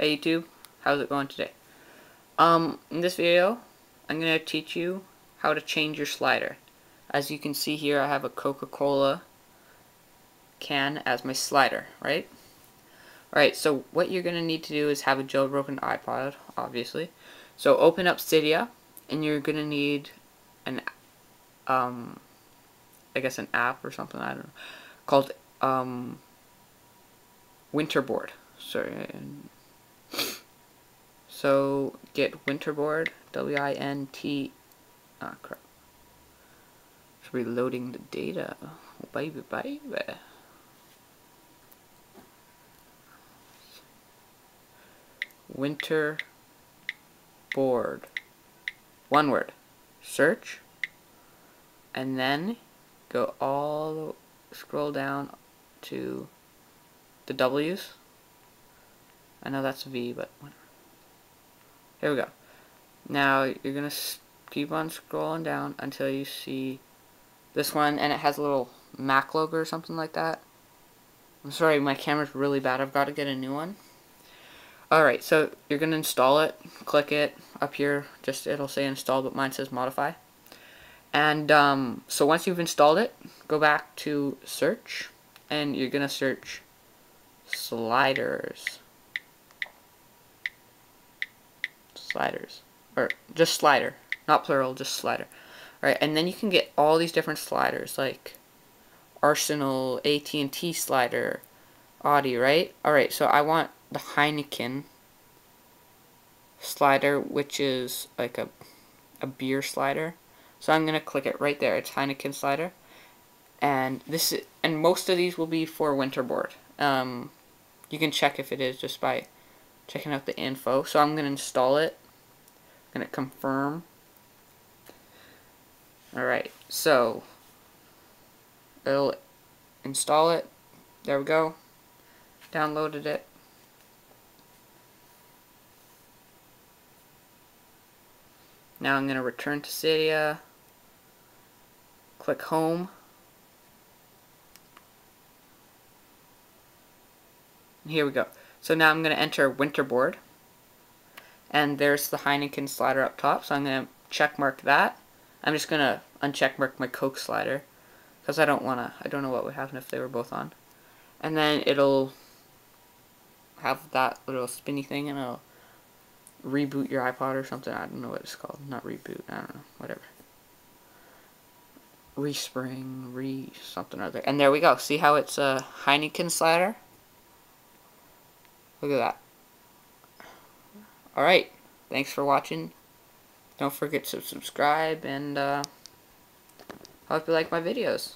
Hey YouTube, how's it going today? Um, in this video, I'm going to teach you how to change your slider. As you can see here, I have a Coca-Cola can as my slider, right? Alright, so what you're going to need to do is have a jailbroken iPod, obviously. So open up Cydia, and you're going to need an, um, I guess an app or something, I don't know, called, um, Winterboard. Sorry. So get Winterboard, W-I-N-T, ah crap. It's reloading the data. Oh, baby, baby. Winter board. One word. Search. And then go all scroll down to the W's. I know that's V, but whatever. Here we go. Now you're going to keep on scrolling down until you see this one, and it has a little Mac logo or something like that. I'm sorry, my camera's really bad. I've got to get a new one. Alright, so you're going to install it. Click it up here. Just It'll say install, but mine says modify. And um, so once you've installed it, go back to search, and you're going to search sliders. Sliders. Or just slider. Not plural, just slider. Alright, and then you can get all these different sliders, like Arsenal, AT&T slider, Audi, right? Alright, so I want the Heineken slider, which is like a, a beer slider. So I'm going to click it right there. It's Heineken slider. And this is, and most of these will be for Winterboard. Um, you can check if it is just by checking out the info. So I'm going to install it. I'm going to confirm. Alright, so it'll install it. There we go. Downloaded it. Now I'm going to return to Cydia. Click home. Here we go. So now I'm going to enter Winterboard. And there's the Heineken slider up top. So I'm going to check mark that. I'm just going to uncheck mark my Coke slider. Because I don't want to, I don't know what would happen if they were both on. And then it'll have that little spinny thing and it'll reboot your iPod or something. I don't know what it's called. Not reboot. I don't know. Whatever. Respring, re something or other. And there we go. See how it's a Heineken slider? Look at that. Alright. Thanks for watching. Don't forget to subscribe and uh, hope you like my videos.